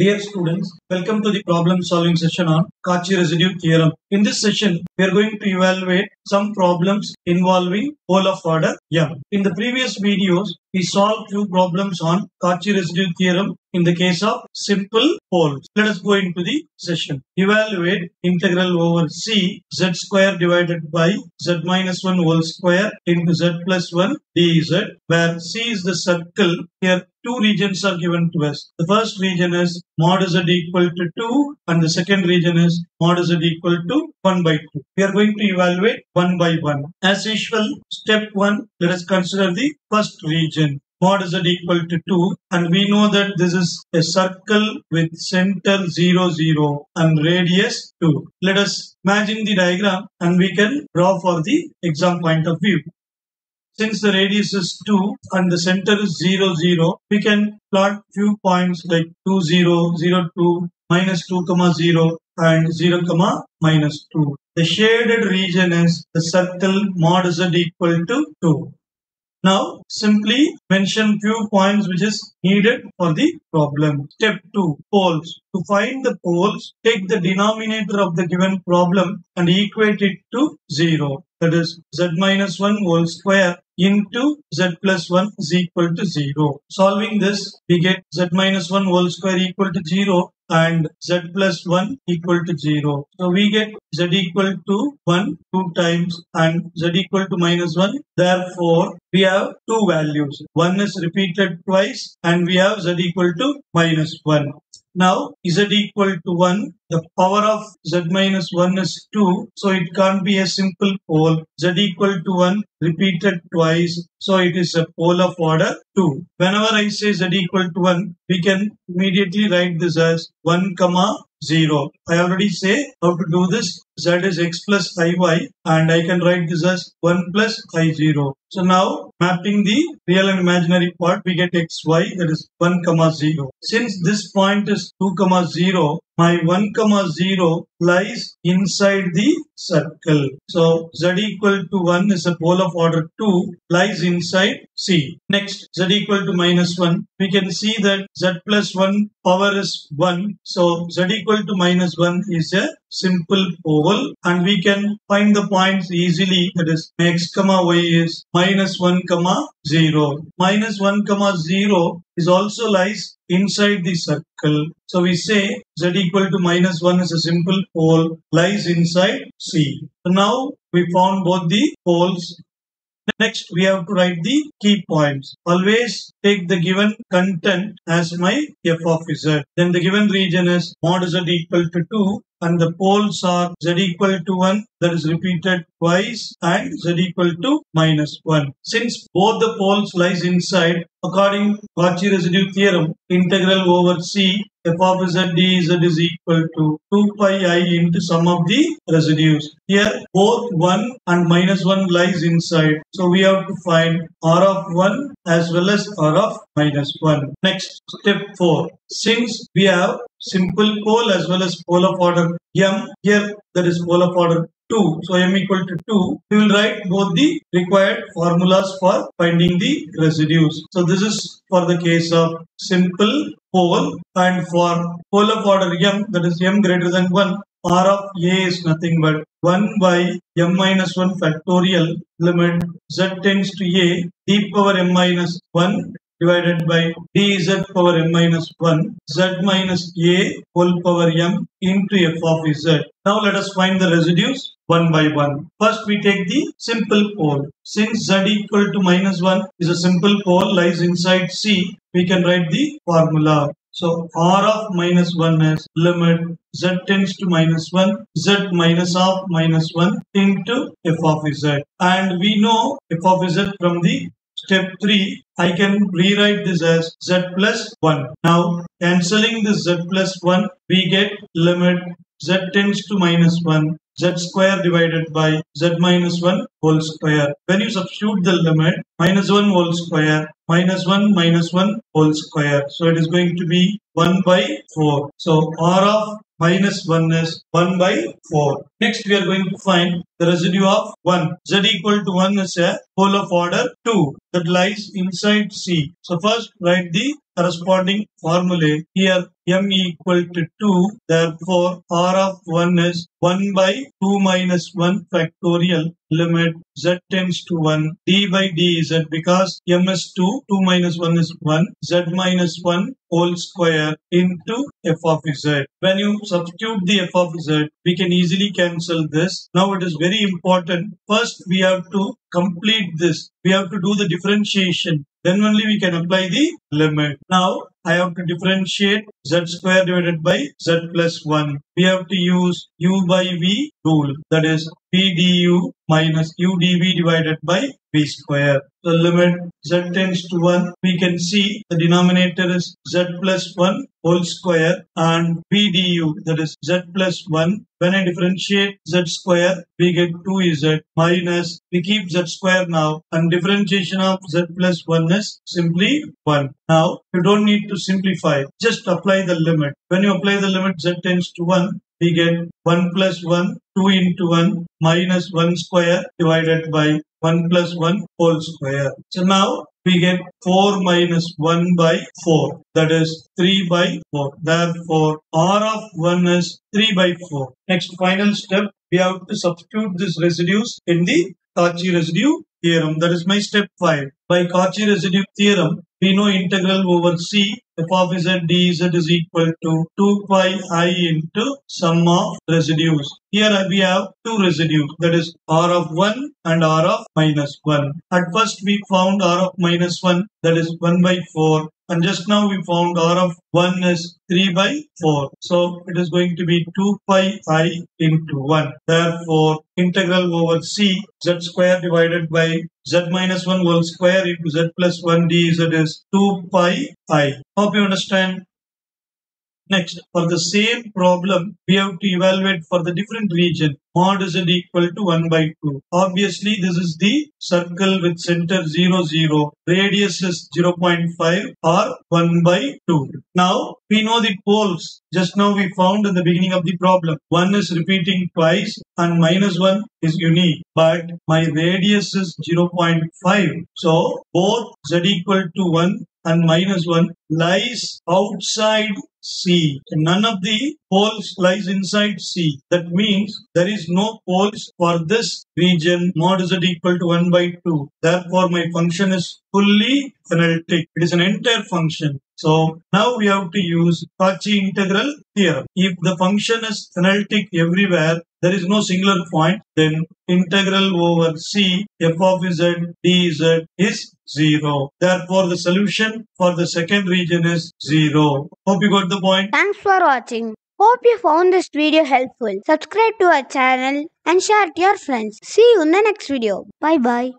Dear students, welcome to the problem solving session on Cauchy residue theorem. In this session, we are going to evaluate some problems involving pole of order m. In the previous videos, we solved few problems on Cauchy residue theorem in the case of simple poles. Let us go into the session. Evaluate integral over c z square divided by z minus 1 whole square into z plus 1 dz where c is the circle. Here two regions are given to us. The first region is mod z equal to 2 and the second region is mod z equal to 1 by 2. We are going to evaluate one by one. As usual, step 1, let us consider the first region mod z equal to 2 and we know that this is a circle with center 0 0 and radius 2. Let us imagine the diagram and we can draw for the exam point of view. Since the radius is 2 and the center is 0 0 we can plot few points like 2 0 0 2 minus 2 comma 0 and 0 comma minus 2. The shaded region is the circle mod z equal to 2. Now simply mention few points which is needed for the problem. Step 2 poles. To find the poles, take the denominator of the given problem and equate it to 0. That is z minus 1 whole square into z plus 1 is equal to 0. Solving this, we get z minus 1 whole square equal to 0 and z plus 1 equal to 0. So we get z equal to 1 2 times and z equal to minus 1. Therefore, we have two values. One is repeated twice and we have z equal to minus 1. Now z equal to 1, the power of z minus 1 is 2, so it can't be a simple pole. z equal to 1 repeated twice, so it is a pole of order 2. Whenever I say z equal to 1, we can immediately write this as 1 comma 0. I already say how to do this. Z is x plus iy and I can write this as 1 plus i0. So now mapping the real and imaginary part we get xy that is 1 comma 0. Since this point is 2 comma 0 my 1 comma 0 lies inside the circle. So z equal to 1 is a pole of order 2 lies inside C. Next z equal to minus 1 we can see that z plus 1 power is 1. So z equal to minus 1 is a simple pole and we can find the points easily that is x comma y is minus 1 comma 0. Minus 1 comma 0 is also lies inside the circle. So we say z equal to minus 1 is a simple pole lies inside C. So now we found both the poles Next, we have to write the key points. Always take the given content as my f of z. Then the given region is mod z equal to 2 and the poles are z equal to 1 that is repeated twice and z equal to minus 1. Since both the poles lies inside, according to Cauchy residue theorem, integral over c f of z dz is equal to 2 pi i into sum of the residues. Here both 1 and minus 1 lies inside. So we have to find r of 1 as well as r of minus 1. Next step 4. Since we have simple pole as well as pole of order m here that is pole of order 2. So m equal to 2. We will write both the required formulas for finding the residues. So this is for the case of simple and for pole of order m that is m greater than 1 r of a is nothing but 1 by m minus 1 factorial limit z tends to a d power m minus 1 divided by dz power m minus 1 z minus a whole power m into f of z. Now let us find the residues one by one. First we take the simple pole. Since z equal to minus 1 is a simple pole lies inside C, we can write the formula. So r of minus 1 is limit z tends to minus 1 z minus of minus 1 into f of z. And we know f of z from the Step 3, I can rewrite this as z plus 1. Now, cancelling this z plus 1, we get limit z tends to minus 1 z square divided by z minus 1 whole square. When you substitute the limit, minus 1 whole square, minus 1 minus 1 whole square. So it is going to be 1 by 4. So r of minus 1 is 1 by 4. Next we are going to find the residue of 1. z equal to 1 is a pole of order 2 that lies inside C. So first write the corresponding formulae. Here m equal to 2. Therefore, r of 1 is 1 by 2 minus 1 factorial limit z tends to 1 d by dz because m is 2 2 minus 1 is 1 z minus 1 whole square into f of z. When you substitute the f of z we can easily cancel this. Now it is very important. First we have to complete this. We have to do the differentiation. Then only we can apply the limit. Now I have to differentiate z square divided by z plus 1. We have to use u by v rule that is p du minus u dv divided by v square. So limit z tends to 1 we can see the denominator is z plus 1 whole square and v du that is z plus 1 when I differentiate z square we get 2z minus we keep z square now and differentiation of z plus 1 is simply 1. Now you don't need to simplify just apply the limit. When you apply the limit z tends to 1 we get 1 plus 1 2 into 1 minus 1 square divided by 1 plus 1 whole square. So now we get 4 minus 1 by 4 that is 3 by 4. Therefore R of 1 is 3 by 4. Next final step we have to substitute these residues in the Cauchy residue theorem. That is my step 5. By Cauchy residue theorem we know integral over C of z dz is equal to 2 pi i into sum of residues. Here we have two residues that is r of 1 and r of minus 1. At first we found r of minus 1 that is 1 by 4 and just now we found r of 1 is 3 by 4. So it is going to be 2 pi i into 1. Therefore integral over c z square divided by z minus 1 whole square into z plus 1 dz is 2 pi i. you understand. Next, for the same problem, we have to evaluate for the different region. Mod is equal to 1 by 2. Obviously, this is the circle with center 0, 0. Radius is 0.5 or 1 by 2. Now, we know the poles. Just now we found in the beginning of the problem. 1 is repeating twice and minus 1 is unique. But my radius is 0.5. So, both z equal to 1 and minus 1 lies outside C. None of the poles lies inside C. That means there is no poles for this region mod z equal to 1 by 2. Therefore, my function is fully analytic. It is an entire function. So now we have to use Cauchy integral theorem. If the function is analytic everywhere, there is no singular point, then integral over C f of z dz is 0. Therefore, the solution for the second region is 0. Hope you got the point. Thanks for watching. Hope you found this video helpful. Subscribe to our channel and share it to your friends. See you in the next video. Bye bye.